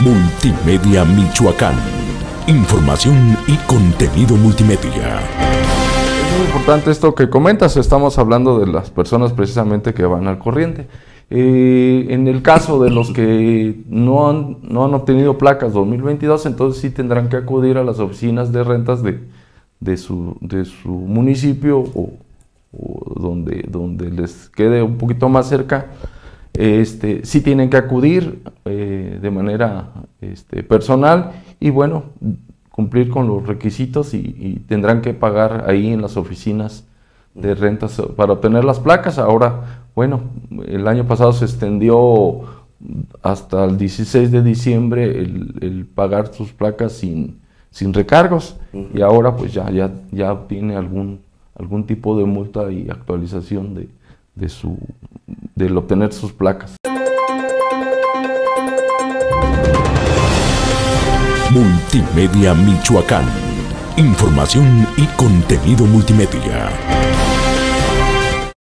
Multimedia Michoacán. Información y contenido multimedia. Es muy importante esto que comentas, estamos hablando de las personas precisamente que van al corriente. Eh, en el caso de los que no han, no han obtenido placas 2022, entonces sí tendrán que acudir a las oficinas de rentas de, de, su, de su municipio o, donde, donde les quede un poquito más cerca este, sí tienen que acudir eh, de manera este, personal y bueno, cumplir con los requisitos y, tendrán que pagar ahí en las oficinas de rentas para obtener las placas. Ahora, bueno, el año pasado se extendió hasta el 16 de diciembre el, pagar sus placas sin, sin recargos y ahora pues ya, ya, ya tiene algún, algún tipo de multa y actualización de, de su del obtener sus placas. Multimedia Michoacán. Información y contenido multimedia.